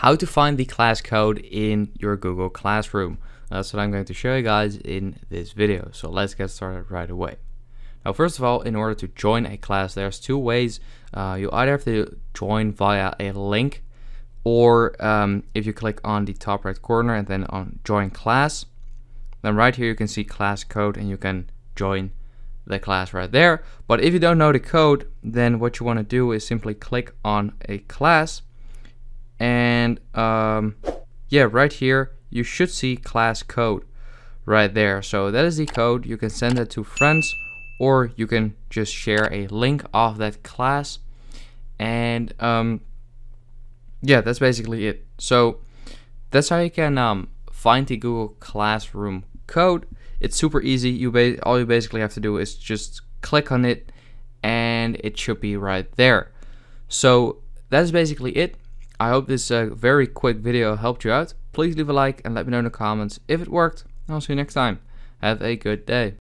how to find the class code in your Google Classroom. That's what I'm going to show you guys in this video. So let's get started right away. Now, first of all, in order to join a class, there's two ways. Uh, you either have to join via a link, or um, if you click on the top right corner and then on join class, then right here you can see class code and you can join the class right there. But if you don't know the code, then what you want to do is simply click on a class and um, yeah right here you should see class code right there. So that is the code. You can send it to friends or you can just share a link of that class. And um, yeah that's basically it. So that's how you can um, find the Google Classroom code. It's super easy. You all you basically have to do is just click on it and it should be right there. So that's basically it I hope this uh, very quick video helped you out. Please leave a like and let me know in the comments if it worked. I'll see you next time. Have a good day.